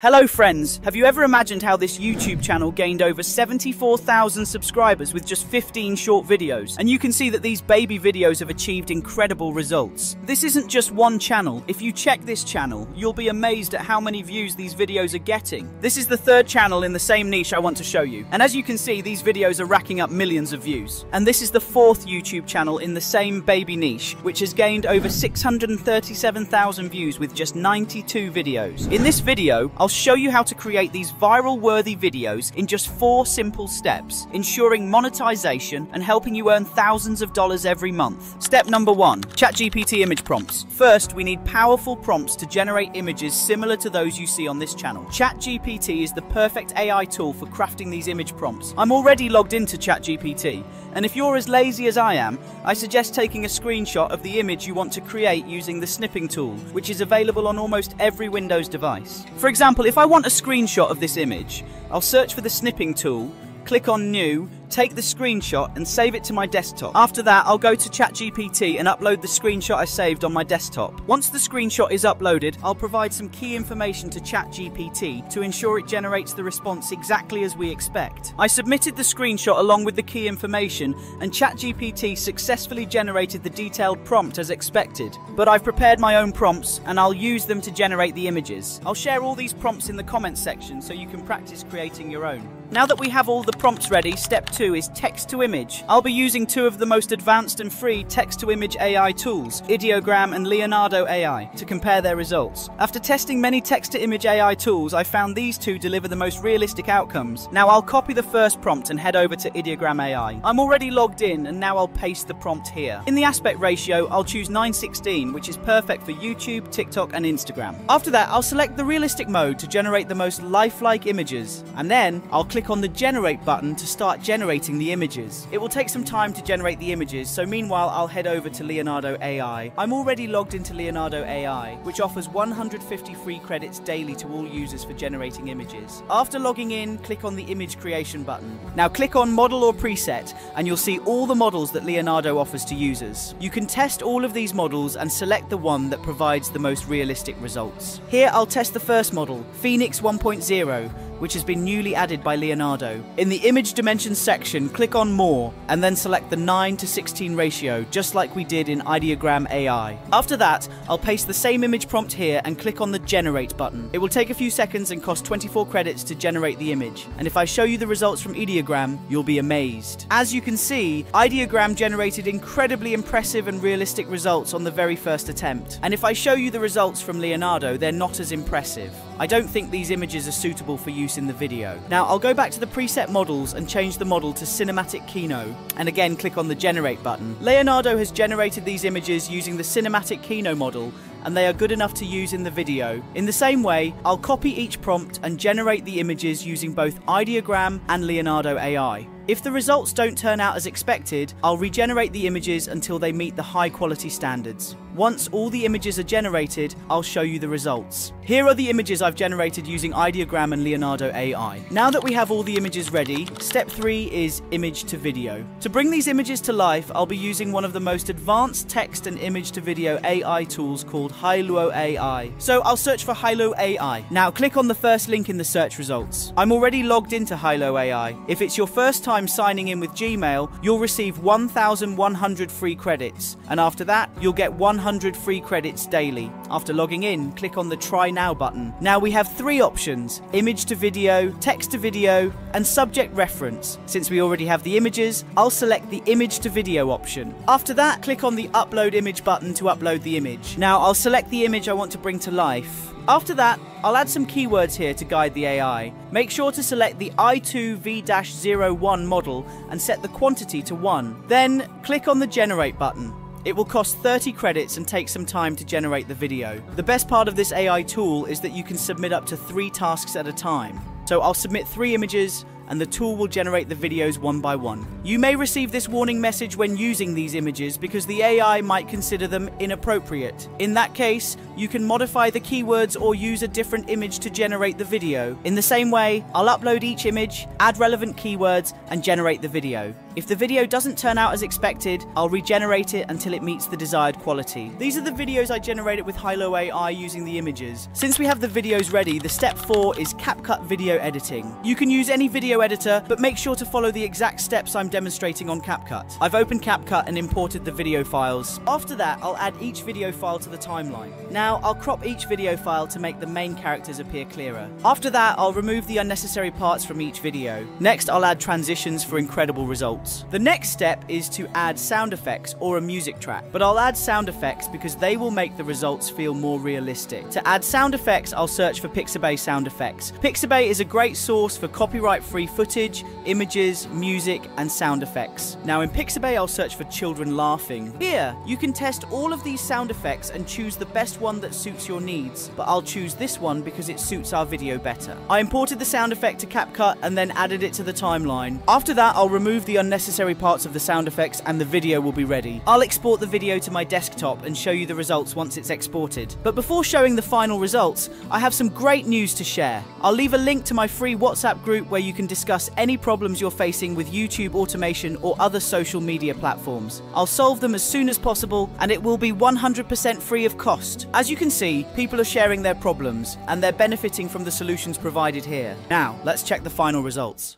Hello friends, have you ever imagined how this YouTube channel gained over 74,000 subscribers with just 15 short videos? And you can see that these baby videos have achieved incredible results. This isn't just one channel, if you check this channel, you'll be amazed at how many views these videos are getting. This is the third channel in the same niche I want to show you. And as you can see, these videos are racking up millions of views. And this is the fourth YouTube channel in the same baby niche, which has gained over 637,000 views with just 92 videos. In this video, I'll I'll show you how to create these viral worthy videos in just four simple steps, ensuring monetization and helping you earn thousands of dollars every month. Step number one, ChatGPT image prompts. First, we need powerful prompts to generate images similar to those you see on this channel. ChatGPT is the perfect AI tool for crafting these image prompts. I'm already logged into ChatGPT, and if you're as lazy as I am, I suggest taking a screenshot of the image you want to create using the snipping tool, which is available on almost every Windows device. For example, if I want a screenshot of this image, I'll search for the snipping tool, click on New, take the screenshot and save it to my desktop. After that, I'll go to ChatGPT and upload the screenshot I saved on my desktop. Once the screenshot is uploaded, I'll provide some key information to ChatGPT to ensure it generates the response exactly as we expect. I submitted the screenshot along with the key information and ChatGPT successfully generated the detailed prompt as expected. But I've prepared my own prompts and I'll use them to generate the images. I'll share all these prompts in the comments section so you can practice creating your own. Now that we have all the prompts ready, step 2 is text to image. I'll be using two of the most advanced and free text to image AI tools, Ideogram and Leonardo AI, to compare their results. After testing many text to image AI tools, I found these two deliver the most realistic outcomes. Now I'll copy the first prompt and head over to Ideogram AI. I'm already logged in and now I'll paste the prompt here. In the aspect ratio, I'll choose 916, which is perfect for YouTube, TikTok, and Instagram. After that, I'll select the realistic mode to generate the most lifelike images, and then I'll click on the generate button to start generating the images. It will take some time to generate the images, so meanwhile I'll head over to Leonardo AI. I'm already logged into Leonardo AI, which offers 150 free credits daily to all users for generating images. After logging in, click on the image creation button. Now click on model or preset and you'll see all the models that Leonardo offers to users. You can test all of these models and select the one that provides the most realistic results. Here I'll test the first model, Phoenix 1.0, which has been newly added by Leonardo. In the image dimensions section, click on More, and then select the 9 to 16 ratio, just like we did in Ideogram AI. After that, I'll paste the same image prompt here and click on the Generate button. It will take a few seconds and cost 24 credits to generate the image, and if I show you the results from Ideogram, you'll be amazed. As you can see, Ideogram generated incredibly impressive and realistic results on the very first attempt, and if I show you the results from Leonardo, they're not as impressive. I don't think these images are suitable for use in the video. Now I'll go back to the preset models and change the model to Cinematic Kino, and again click on the Generate button. Leonardo has generated these images using the Cinematic Kino model, and they are good enough to use in the video. In the same way, I'll copy each prompt and generate the images using both Ideogram and Leonardo AI. If the results don't turn out as expected, I'll regenerate the images until they meet the high quality standards. Once all the images are generated, I'll show you the results. Here are the images I've generated using Ideogram and Leonardo AI. Now that we have all the images ready, step 3 is image to video. To bring these images to life, I'll be using one of the most advanced text and image to video AI tools called Hailuo AI. So I'll search for Hailuo AI. Now click on the first link in the search results. I'm already logged into Hailuo AI. If it's your first time time signing in with Gmail, you'll receive 1,100 free credits, and after that, you'll get 100 free credits daily. After logging in, click on the Try Now button. Now we have three options image to video, text to video, and subject reference. Since we already have the images, I'll select the image to video option. After that, click on the Upload Image button to upload the image. Now I'll select the image I want to bring to life. After that, I'll add some keywords here to guide the AI. Make sure to select the i2v-01 model and set the quantity to 1. Then click on the generate button. It will cost 30 credits and take some time to generate the video. The best part of this AI tool is that you can submit up to three tasks at a time. So I'll submit three images, and the tool will generate the videos one by one. You may receive this warning message when using these images because the AI might consider them inappropriate. In that case, you can modify the keywords or use a different image to generate the video. In the same way, I'll upload each image, add relevant keywords, and generate the video. If the video doesn't turn out as expected, I'll regenerate it until it meets the desired quality. These are the videos I generated with Hailuo AI using the images. Since we have the videos ready, the step 4 is CapCut video editing. You can use any editor, but make sure to follow the exact steps I'm demonstrating on CapCut. I've opened CapCut and imported the video files. After that, I'll add each video file to the timeline. Now, I'll crop each video file to make the main characters appear clearer. After that, I'll remove the unnecessary parts from each video. Next, I'll add transitions for incredible results. The next step is to add sound effects or a music track, but I'll add sound effects because they will make the results feel more realistic. To add sound effects, I'll search for Pixabay sound effects. Pixabay is a great source for copyright-free footage, images, music, and sound effects. Now in Pixabay, I'll search for children laughing. Here, you can test all of these sound effects and choose the best one that suits your needs, but I'll choose this one because it suits our video better. I imported the sound effect to CapCut and then added it to the timeline. After that, I'll remove the unnecessary parts of the sound effects and the video will be ready. I'll export the video to my desktop and show you the results once it's exported. But before showing the final results, I have some great news to share. I'll leave a link to my free WhatsApp group where you can discuss any problems you're facing with YouTube automation or other social media platforms. I'll solve them as soon as possible and it will be 100% free of cost. As you can see, people are sharing their problems and they're benefiting from the solutions provided here. Now, let's check the final results.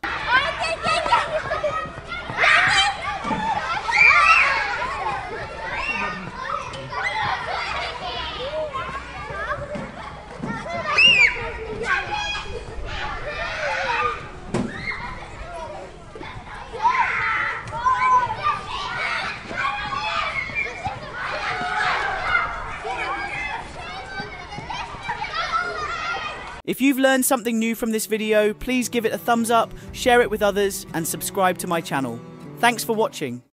If you've learned something new from this video, please give it a thumbs up, share it with others, and subscribe to my channel. Thanks for watching.